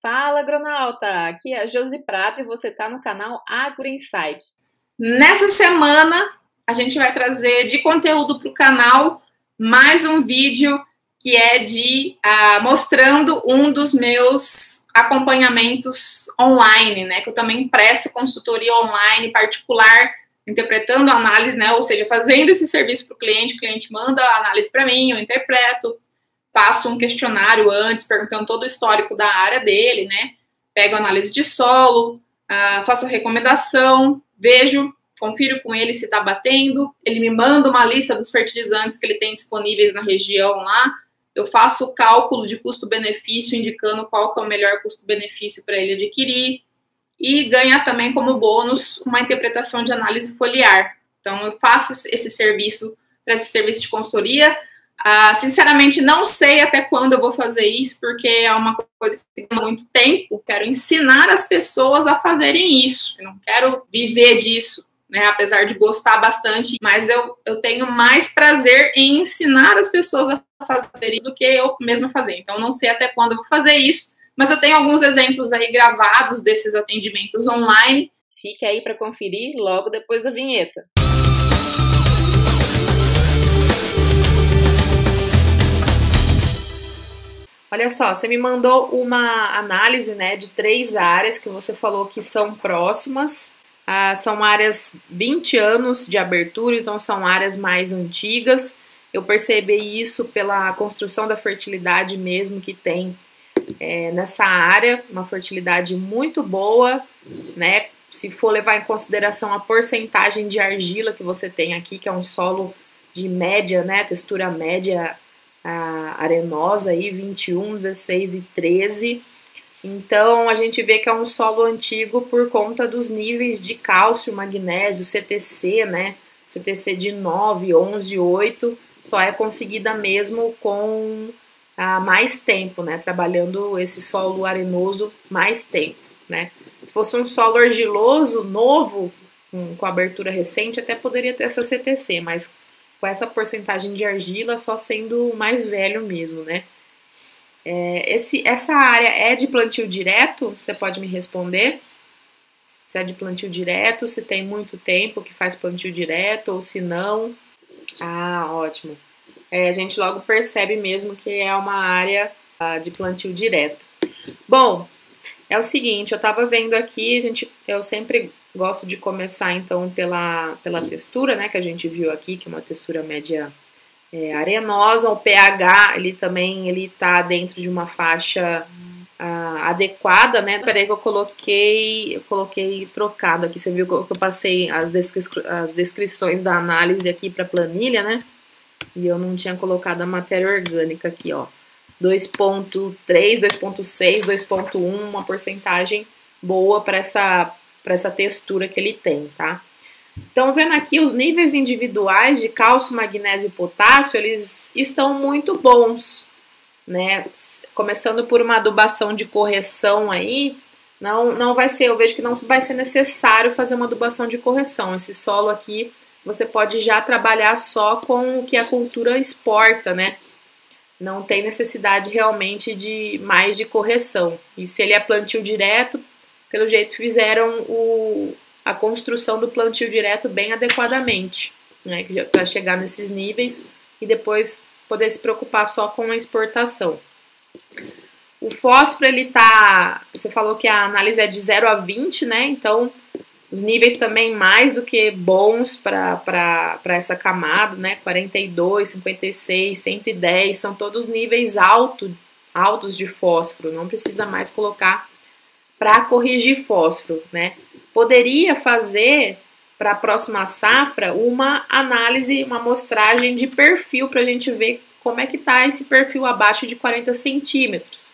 Fala, agronauta! Aqui é a Josi Prato e você está no canal Agro Insight. Nessa semana, a gente vai trazer de conteúdo para o canal mais um vídeo que é de uh, mostrando um dos meus acompanhamentos online, né? Que eu também presto consultoria online particular, interpretando análise, né? Ou seja, fazendo esse serviço para o cliente, o cliente manda a análise para mim, eu interpreto, faço um questionário antes, perguntando todo o histórico da área dele, né? Pego análise de solo, uh, faço recomendação, vejo, confiro com ele se está batendo, ele me manda uma lista dos fertilizantes que ele tem disponíveis na região lá, eu faço o cálculo de custo-benefício, indicando qual que é o melhor custo-benefício para ele adquirir, e ganha também como bônus uma interpretação de análise foliar. Então, eu faço esse serviço para esse serviço de consultoria, ah, sinceramente, não sei até quando eu vou fazer isso, porque é uma coisa que tem muito tempo. Quero ensinar as pessoas a fazerem isso. Eu não quero viver disso, né? Apesar de gostar bastante, mas eu, eu tenho mais prazer em ensinar as pessoas a fazer isso do que eu mesma fazer. Então, não sei até quando eu vou fazer isso, mas eu tenho alguns exemplos aí gravados desses atendimentos online. Fique aí para conferir logo depois da vinheta. Olha só, você me mandou uma análise né, de três áreas que você falou que são próximas. Ah, são áreas 20 anos de abertura, então são áreas mais antigas. Eu percebi isso pela construção da fertilidade mesmo que tem é, nessa área, uma fertilidade muito boa, né? Se for levar em consideração a porcentagem de argila que você tem aqui, que é um solo de média, né? Textura média arenosa aí, 21, 16 e 13. Então a gente vê que é um solo antigo por conta dos níveis de cálcio, magnésio, CTC, né? CTC de 9, 11, 8, só é conseguida mesmo com ah, mais tempo, né? Trabalhando esse solo arenoso mais tempo, né? Se fosse um solo argiloso novo, com, com abertura recente, até poderia ter essa CTC, mas com essa porcentagem de argila só sendo mais velho mesmo, né? É, esse, essa área é de plantio direto? Você pode me responder? Se é de plantio direto, se tem muito tempo que faz plantio direto ou se não. Ah, ótimo. É, a gente logo percebe mesmo que é uma área ah, de plantio direto. Bom, é o seguinte, eu estava vendo aqui, a gente, eu sempre Gosto de começar então pela, pela textura, né, que a gente viu aqui, que é uma textura média é, arenosa. O pH, ele também ele tá dentro de uma faixa uh, adequada, né? Peraí que eu coloquei, eu coloquei trocado aqui. Você viu que eu passei as, descri as descrições da análise aqui para planilha, né? E eu não tinha colocado a matéria orgânica aqui, ó. 2.3, 2.6, 2.1, uma porcentagem boa para essa para essa textura que ele tem, tá? Então, vendo aqui os níveis individuais de cálcio, magnésio e potássio, eles estão muito bons, né? Começando por uma adubação de correção aí, não, não vai ser, eu vejo que não vai ser necessário fazer uma adubação de correção. Esse solo aqui você pode já trabalhar só com o que a cultura exporta, né? Não tem necessidade realmente de mais de correção. E se ele é plantio direto, pelo jeito fizeram o, a construção do plantio direto bem adequadamente, né, para chegar nesses níveis e depois poder se preocupar só com a exportação. O fósforo, ele tá. Você falou que a análise é de 0 a 20, né? Então, os níveis também mais do que bons para essa camada, né? 42, 56, 110, são todos níveis alto, altos de fósforo. Não precisa mais colocar para corrigir fósforo, né? Poderia fazer para a próxima safra uma análise, uma amostragem de perfil para a gente ver como é que está esse perfil abaixo de 40 centímetros,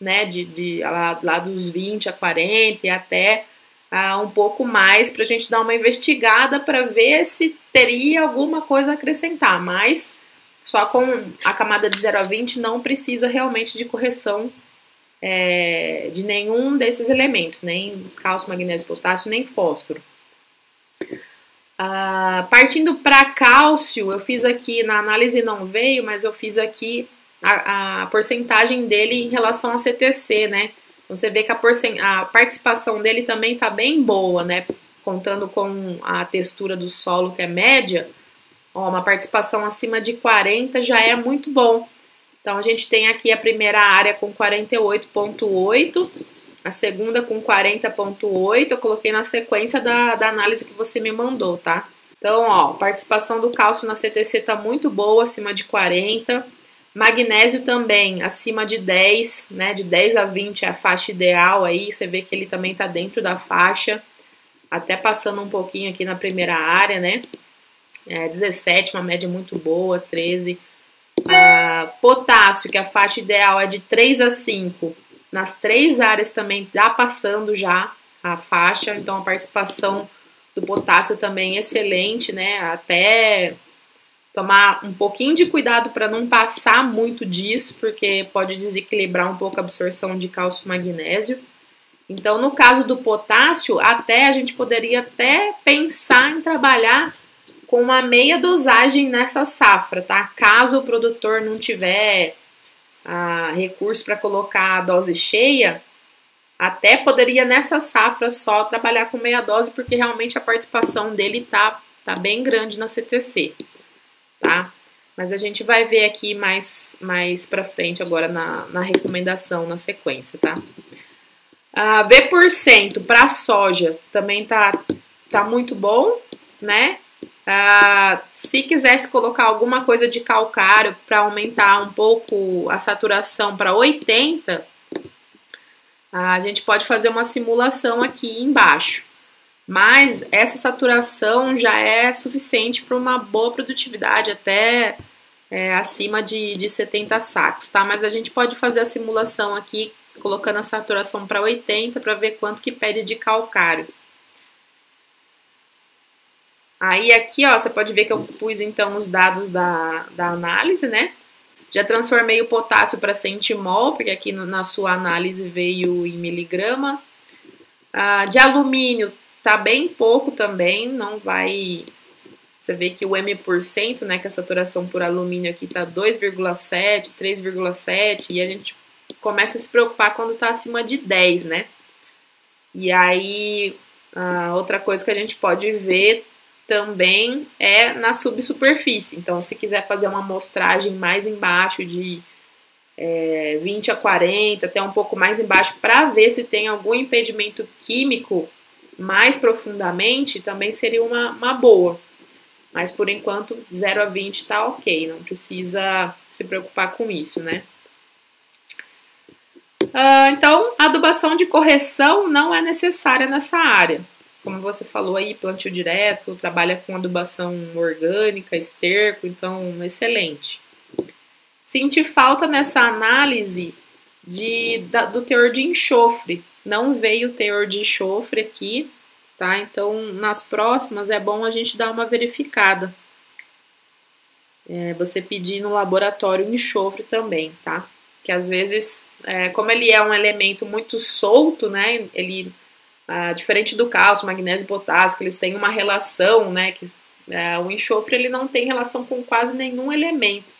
né? De, de lá, lá, dos 20 a 40 e até uh, um pouco mais para a gente dar uma investigada para ver se teria alguma coisa a acrescentar, mas só com a camada de 0 a 20 não precisa realmente de correção é, de nenhum desses elementos, nem cálcio, magnésio, potássio, nem fósforo. Ah, partindo para cálcio, eu fiz aqui, na análise não veio, mas eu fiz aqui a, a, porcentagem dele em relação a CTC, né? Você vê que a, a participação dele também está bem boa, né? Contando com a textura do solo que é média, ó, uma participação acima de 40 já é muito bom. Então a gente tem aqui a primeira área com 48,8, a segunda com 40,8. Eu coloquei na sequência da, da análise que você me mandou, tá? Então, ó, participação do cálcio na CTC tá muito boa, acima de 40. Magnésio também acima de 10, né? De 10 a 20 é a faixa ideal aí. Você vê que ele também tá dentro da faixa. Até passando um pouquinho aqui na primeira área, né? É, 17, uma média muito boa, 13. Ah, potássio, que a faixa ideal é de 3 a 5. Nas três áreas também tá passando já a faixa, então a participação do potássio também é excelente, né? Até tomar um pouquinho de cuidado para não passar muito disso, porque pode desequilibrar um pouco a absorção de cálcio e magnésio. Então, no caso do potássio, até a gente poderia até pensar em trabalhar com uma meia dosagem nessa safra, tá? Caso o produtor não tiver ah, recurso para colocar a dose cheia, até poderia nessa safra só trabalhar com meia dose, porque realmente a participação dele tá, tá bem grande na CTC tá? Mas a gente vai ver aqui mais, mais pra frente agora na, na recomendação, na sequência, tá? Uh, B% para soja também tá, tá muito bom, né? Se quisesse colocar alguma coisa de calcário para aumentar um pouco a saturação para 80, uh, a gente pode fazer uma simulação aqui embaixo. Mas essa saturação já é suficiente para uma boa produtividade, até é, acima de, de 70 sacos, tá? Mas a gente pode fazer a simulação aqui, colocando a saturação para 80 para ver quanto que pede de calcário. Aí aqui, ó, você pode ver que eu pus então os dados da, da análise, né? Já transformei o potássio para centimol, porque aqui no, na sua análise veio em miligrama. Ah, de alumínio, Tá bem pouco também, não vai. Você vê que o M%, né, que a saturação por alumínio aqui tá 2,7, 3,7, e a gente começa a se preocupar quando tá acima de 10, né? E aí, outra coisa que a gente pode ver também é na subsuperfície. Então, se quiser fazer uma amostragem mais embaixo de é, 20 a 40, até um pouco mais embaixo, para ver se tem algum impedimento químico mais profundamente, também seria uma, uma boa. Mas por enquanto, 0 a 20 tá ok, não precisa se preocupar com isso, né? Uh, então, adubação de correção não é necessária nessa área. Como você falou aí, plantio direto, trabalha com adubação orgânica, esterco, então excelente. Senti falta nessa análise de, da, do teor de enxofre, não veio teor de enxofre aqui, tá? Então, nas próximas é bom a gente dar uma verificada. É, você pedir no laboratório enxofre também, tá? Que às vezes, é, como ele é um elemento muito solto, né? Ele, ah, diferente do cálcio, magnésio e potássio, eles têm uma relação, né? Que é, o enxofre ele não tem relação com quase nenhum elemento.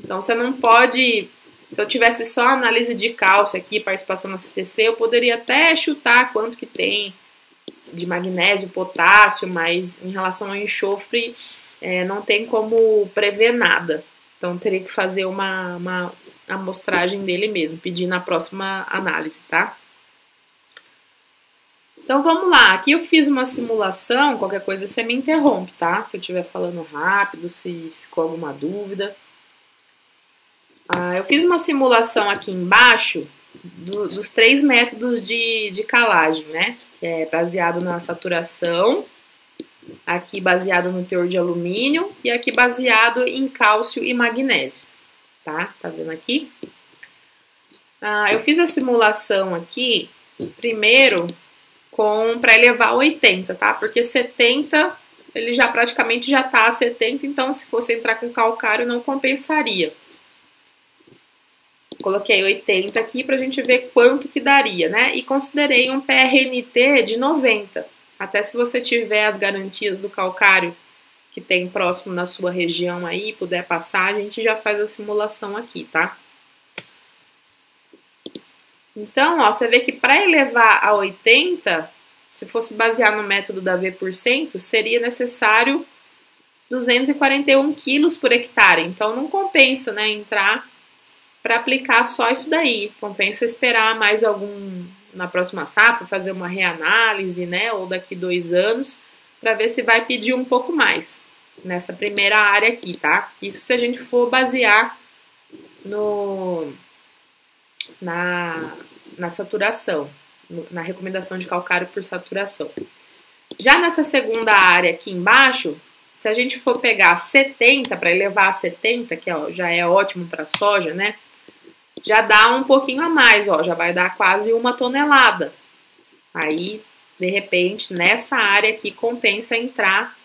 Então, você não pode se eu tivesse só análise de cálcio aqui, participação na CTC, eu poderia até chutar quanto que tem de magnésio, potássio, mas em relação ao enxofre, é, não tem como prever nada. Então teria que fazer uma, uma amostragem dele mesmo, pedir na próxima análise, tá? Então vamos lá, aqui eu fiz uma simulação, qualquer coisa você me interrompe, tá? Se eu estiver falando rápido, se ficou alguma dúvida. Ah, eu fiz uma simulação aqui embaixo do, dos três métodos de, de calagem, né? É baseado na saturação, aqui baseado no teor de alumínio e aqui baseado em cálcio e magnésio, tá? Tá vendo aqui? Ah, eu fiz a simulação aqui, primeiro, com para elevar a 80, tá? Porque 70 ele já praticamente já tá a 70, então se fosse entrar com calcário não compensaria. Coloquei 80 aqui para a gente ver quanto que daria, né? E considerei um PRNT de 90. Até se você tiver as garantias do calcário que tem próximo na sua região aí, puder passar, a gente já faz a simulação aqui, tá? Então, ó, você vê que para elevar a 80, se fosse basear no método da V por cento, seria necessário 241 quilos por hectare. Então, não compensa, né, entrar para aplicar só isso daí. Compensa esperar mais algum na próxima safra, fazer uma reanálise, né, ou daqui dois anos, para ver se vai pedir um pouco mais nessa primeira área aqui, tá? Isso se a gente for basear no na, na saturação, na recomendação de calcário por saturação. Já nessa segunda área aqui embaixo, se a gente for pegar 70 para elevar a 70, que ó, já é ótimo para soja, né? Já dá um pouquinho a mais, ó, já vai dar quase uma tonelada. Aí, de repente, nessa área aqui compensa entrar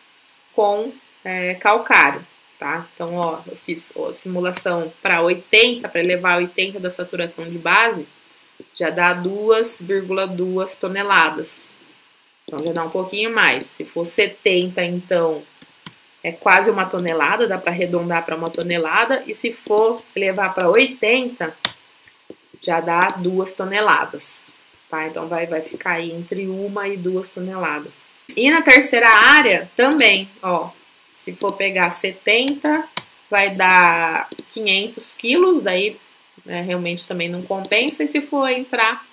com é, calcário, tá? Então, ó, eu fiz ó, simulação para 80, para elevar 80 da saturação de base, já dá 2,2 toneladas. Então, já dá um pouquinho mais. Se for 70, então, é quase uma tonelada, dá para arredondar para uma tonelada. E se for levar para 80, já dá 2 toneladas, tá? Então, vai, vai ficar aí entre uma e duas toneladas. E na terceira área, também, ó, se for pegar 70, vai dar 500 quilos, daí né, realmente também não compensa. E se for entrar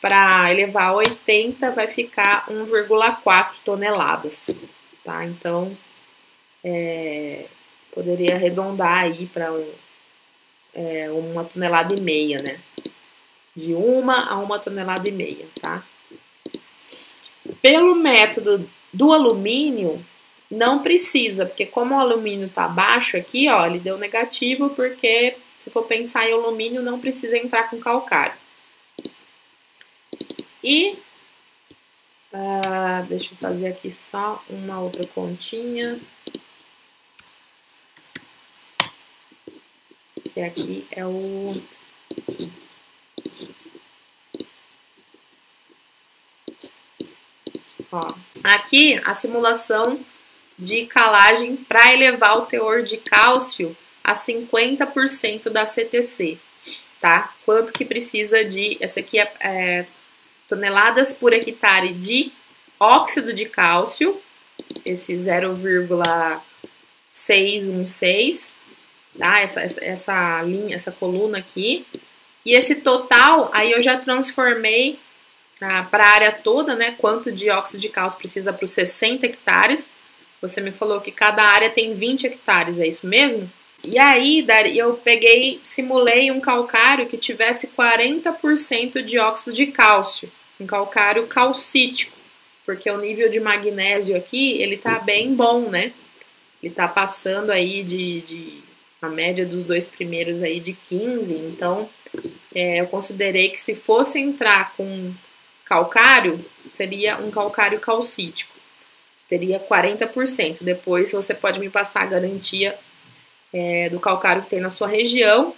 para elevar 80, vai ficar 1,4 toneladas, tá? Então, é, poderia arredondar aí para é, uma tonelada e meia, né? De uma a uma tonelada e meia, tá? Pelo método do alumínio, não precisa, porque como o alumínio está baixo aqui, ó, ele deu negativo, porque se for pensar em alumínio, não precisa entrar com calcário. E, uh, deixa eu fazer aqui só uma outra continha. Que aqui é o... Ó, aqui a simulação de calagem para elevar o teor de cálcio a 50% da CTC, tá? Quanto que precisa de, essa aqui é, é toneladas por hectare de óxido de cálcio, esse 0,616, tá? Essa, essa, essa linha, essa coluna aqui. E esse total, aí eu já transformei ah, para a área toda, né? Quanto de óxido de cálcio precisa para os 60 hectares. Você me falou que cada área tem 20 hectares, é isso mesmo? E aí, eu peguei, simulei um calcário que tivesse 40% de óxido de cálcio, um calcário calcítico, porque o nível de magnésio aqui, ele tá bem bom, né? Ele tá passando aí de, de a média dos dois primeiros aí de 15, então é, eu considerei que se fosse entrar com calcário, seria um calcário calcítico teria 40%. Depois você pode me passar a garantia é, do calcário que tem na sua região.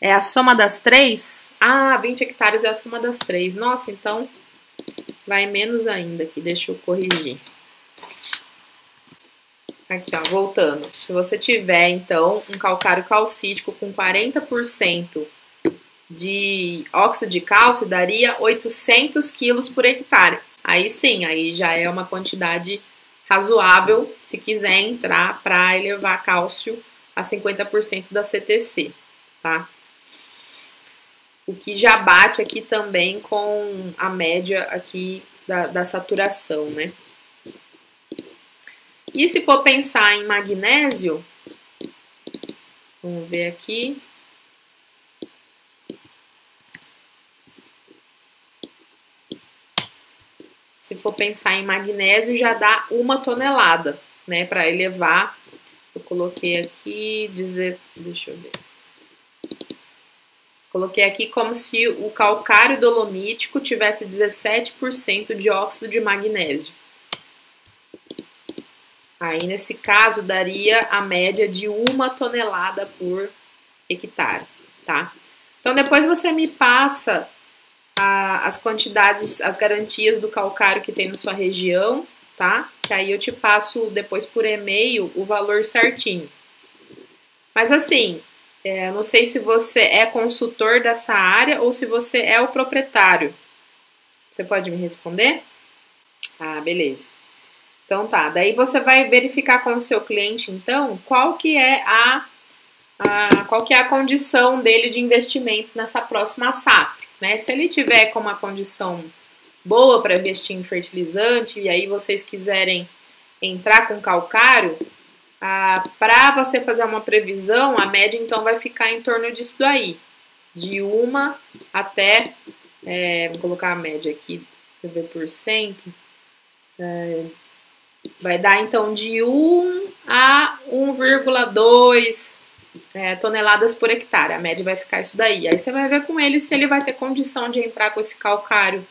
É a soma das três? Ah, 20 hectares é a soma das três. Nossa, então vai menos ainda aqui. Deixa eu corrigir. Aqui, ó, voltando. Se você tiver, então, um calcário calcítico com 40% de óxido de cálcio, daria 800 quilos por hectare. Aí sim, aí já é uma quantidade razoável se quiser entrar para elevar cálcio a 50% da CTC, tá? O que já bate aqui também com a média aqui da, da saturação, né? E se for pensar em magnésio, vamos ver aqui, se for pensar em magnésio, já dá uma tonelada, né? Para elevar. Eu coloquei aqui, dizer, deixa eu ver. Coloquei aqui como se o calcário dolomítico tivesse 17% de óxido de magnésio. Aí, nesse caso, daria a média de uma tonelada por hectare, tá? Então, depois você me passa a, as quantidades, as garantias do calcário que tem na sua região, tá? Que aí eu te passo depois por e-mail o valor certinho. Mas assim, É, não sei se você é consultor dessa área ou se você é o proprietário. Você pode me responder? Ah, beleza. Então tá, daí você vai verificar com o seu cliente, então, qual que é a, a qual que é a condição dele de investimento nessa próxima safra, né? Se ele tiver com uma condição boa para investir em fertilizante e aí vocês quiserem entrar com calcário, ah, para você fazer uma previsão, a média então vai ficar em torno disso daí, de uma até, é, vou colocar a média aqui, ver por cento, é, vai dar então de 1 a 1,2 é, toneladas por hectare, a média vai ficar isso daí. Aí você vai ver com ele se ele vai ter condição de entrar com esse calcário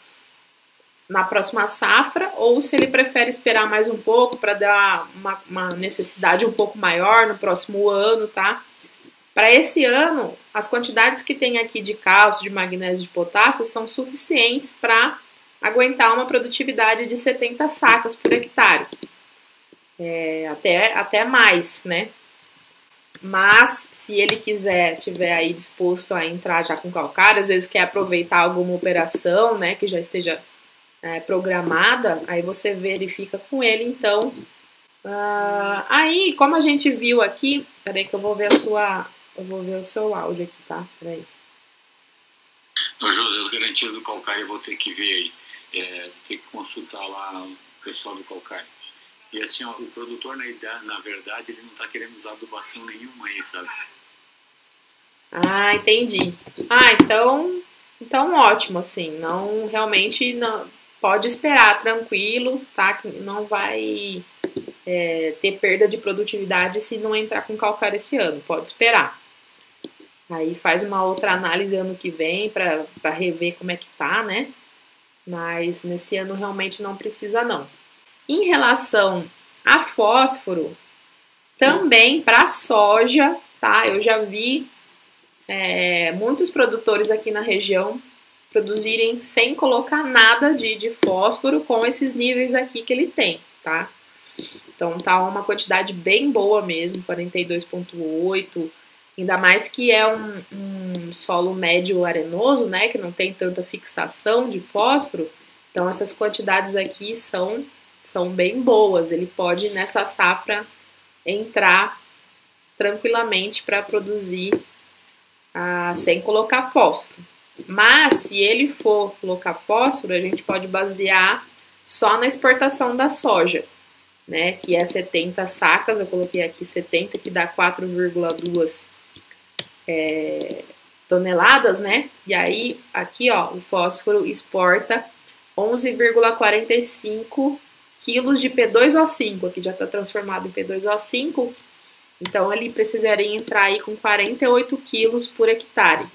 na próxima safra ou se ele prefere esperar mais um pouco para dar uma, uma, necessidade um pouco maior no próximo ano, tá? Para esse ano, as quantidades que tem aqui de cálcio, de magnésio e de potássio são suficientes para aguentar uma produtividade de 70 sacas por hectare. É, até, até mais, né? Mas se ele quiser, tiver aí disposto a entrar já com calcário, às vezes quer aproveitar alguma operação, né, que já esteja é, programada, aí você verifica com ele, então. Uh, aí, como a gente viu aqui, peraí que eu vou ver a sua. Eu vou ver o seu áudio aqui, tá? Peraí. Ô, José, as garantias do calcário eu vou ter que ver aí. É, ter que consultar lá o pessoal do calcário. E assim, ó, o produtor, na, na verdade, ele não está querendo usar adubação nenhuma aí, sabe? Ah, entendi. Ah, então, então ótimo, assim, não realmente não, pode esperar tranquilo, tá? Que não vai é, ter perda de produtividade se não entrar com calcário esse ano, pode esperar. Aí faz uma outra análise ano que vem para rever como é que tá, né? Mas nesse ano realmente não precisa não. Em relação a fósforo, também para soja, tá? Eu já vi é, muitos produtores aqui na região produzirem sem colocar nada de, de fósforo com esses níveis aqui que ele tem, tá? Então tá uma quantidade bem boa mesmo, 42,8, ainda mais que é um, um, solo médio arenoso, né, que não tem tanta fixação de fósforo, então essas quantidades aqui são, são bem boas, ele pode nessa safra entrar tranquilamente para produzir ah, sem colocar fósforo. Mas se ele for colocar fósforo, a gente pode basear só na exportação da soja, né? Que é 70 sacas, eu coloquei aqui 70, que dá 4,2 é, toneladas, né? E aí, aqui, ó, o fósforo exporta 11,45 quilos de P2O5, aqui já está transformado em P2O5, então ele precisaria entrar aí com 48 quilos por hectare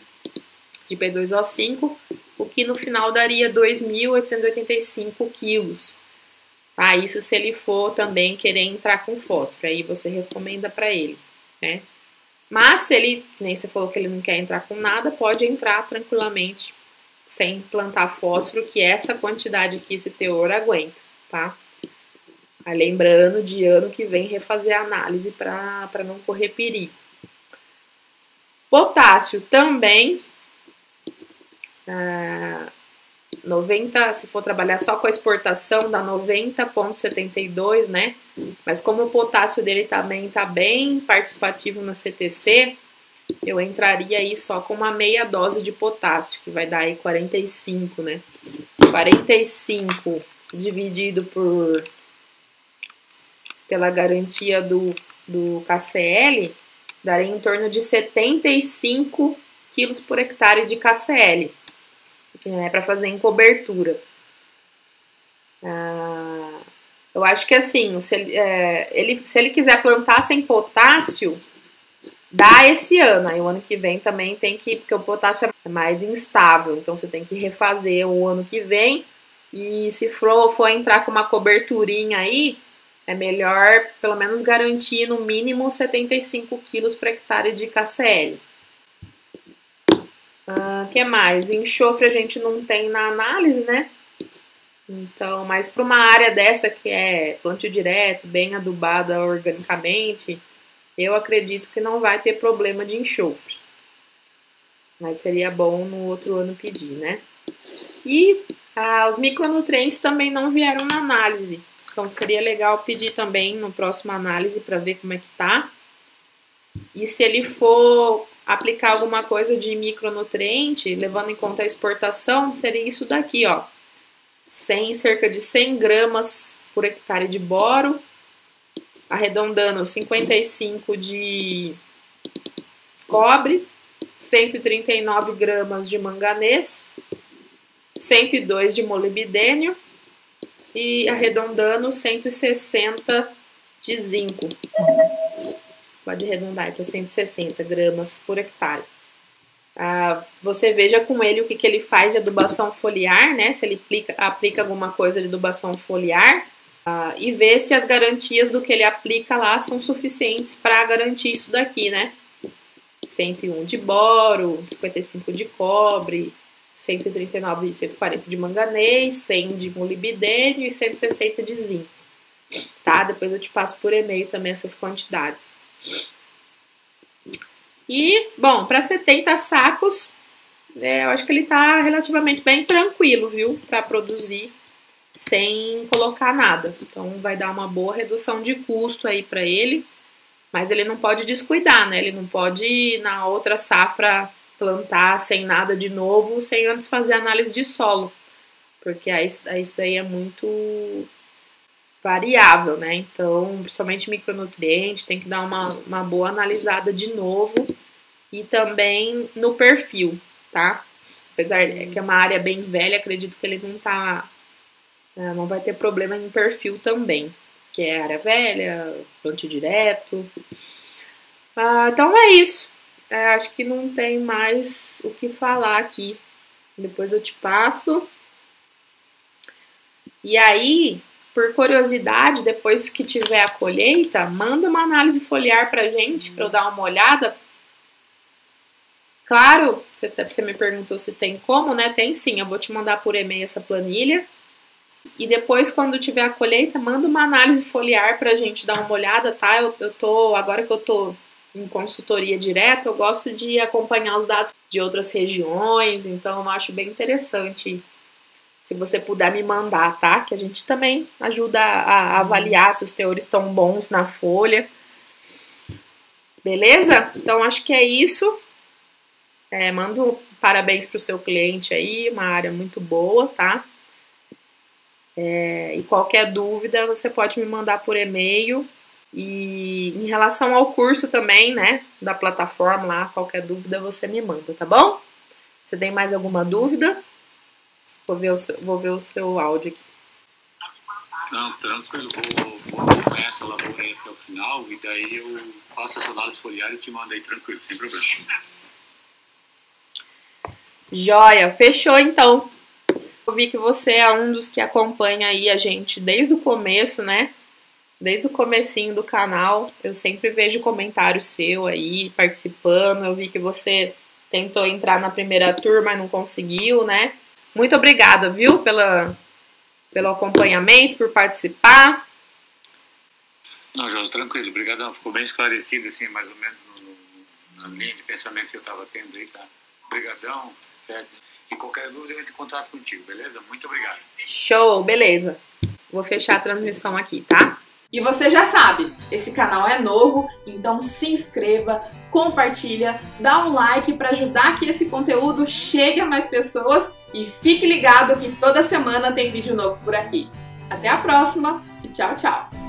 de P2O5, o que no final daria 2.885 quilos. Tá? Isso se ele for também querer entrar com fósforo, aí você recomenda para ele, né? Mas se ele, nem você falou que ele não quer entrar com nada, pode entrar tranquilamente sem plantar fósforo, que essa quantidade aqui, esse teor aguenta, tá? Aí lembrando de ano que vem refazer a análise para não correr perigo. Potássio também 90, se for trabalhar só com a exportação, dá 90,72, né? Mas como o potássio dele também está bem participativo na CTC, eu entraria aí só com uma meia dose de potássio, que vai dar aí 45, né? 45 dividido por pela garantia do, do KCL, daria em torno de 75 quilos por hectare de KCL é, para fazer em cobertura. Ah, eu acho que assim, se ele, é, ele, se ele quiser plantar sem potássio, dá esse ano. Aí o ano que vem também tem que, porque o potássio é mais instável, então você tem que refazer o ano que vem. E se for, for entrar com uma coberturinha aí, é melhor pelo menos garantir no mínimo 75 quilos por hectare de KCL. O uh, que mais? Enxofre a gente não tem na análise, né? Então, mas para uma área dessa que é plantio direto, bem adubada organicamente, eu acredito que não vai ter problema de enxofre. Mas seria bom no outro ano pedir, né? E ah, os micronutrientes também não vieram na análise. Então seria legal pedir também no próximo análise para ver como é que tá. E se ele for aplicar alguma coisa de micronutriente, levando em conta a exportação, seria isso daqui, ó. 100, cerca de 100 gramas por hectare de boro, arredondando 55 de cobre, 139 gramas de manganês, 102 de molibdênio e arredondando 160 de zinco. Pode arredondar para 160 gramas por hectare. Ah, você veja com ele o que, que ele faz de adubação foliar, né? Se ele aplica, aplica alguma coisa de adubação foliar. Ah, e ver se as garantias do que ele aplica lá são suficientes para garantir isso daqui, né? 101 de boro, 55 de cobre, 139 e 140 de manganês, 100 de molibdênio e 160 de zinco. Tá? Depois eu te passo por e-mail também essas quantidades. E, bom, para 70 sacos, é, eu acho que ele tá relativamente bem tranquilo, viu? Para produzir sem colocar nada. Então vai dar uma boa redução de custo aí para ele. Mas ele não pode descuidar, né? Ele não pode na outra safra plantar sem nada de novo, sem antes fazer análise de solo. Porque isso daí é muito variável, né? Então, principalmente micronutrientes, tem que dar uma, uma boa analisada de novo e também no perfil, tá? Apesar que é uma área bem velha, acredito que ele não tá. Né, não vai ter problema em perfil também, que é área velha, plantio direto. Ah, então é isso. É, acho que não tem mais o que falar aqui. Depois eu te passo. E aí, por curiosidade, depois que tiver a colheita, manda uma análise foliar pra gente, pra eu dar uma olhada. Claro, tá, você me perguntou se tem como, né? Tem sim, eu vou te mandar por e-mail essa planilha. E depois, quando tiver a colheita, manda uma análise foliar pra gente dar uma olhada, tá? Eu, eu tô, agora que eu tô em consultoria direta, eu gosto de acompanhar os dados de outras regiões, então eu acho bem interessante se você puder me mandar, tá? Que a gente também ajuda a avaliar se os teores estão bons na folha. Beleza? Então acho que é isso. É, mando parabéns para o seu cliente aí, uma área muito boa, tá? É, e qualquer dúvida você pode me mandar por e-mail. E em relação ao curso também, né, da plataforma lá, qualquer dúvida você me manda, tá bom? Você tem mais alguma dúvida? Vou ver o seu, vou ver o seu áudio aqui. Não, tranquilo, vou, vou com essa, elaborei até o final e daí eu faço essa análise foliar e te mando aí tranquilo, sem problema. Joia, fechou então. Eu vi que você é um dos que acompanha aí a gente desde o começo, né? Desde o comecinho do canal, eu sempre vejo comentário seu aí, participando. Eu vi que você tentou entrar na primeira turma e não conseguiu, né? Muito obrigada, viu, pela, pelo acompanhamento, por participar. Não, Josi, tranquilo, obrigadão. Ficou bem esclarecido, assim, mais ou menos no, na linha de pensamento que eu estava tendo aí, tá? Obrigadão. É, e qualquer dúvida eu entro em contato contigo, beleza? Muito obrigado. Show, beleza. Vou fechar a transmissão aqui, tá? E você já sabe, esse canal é novo, então se inscreva, compartilha, dá um like para ajudar que esse conteúdo chegue a mais pessoas e fique ligado que toda semana tem vídeo novo por aqui. Até a próxima e tchau, tchau!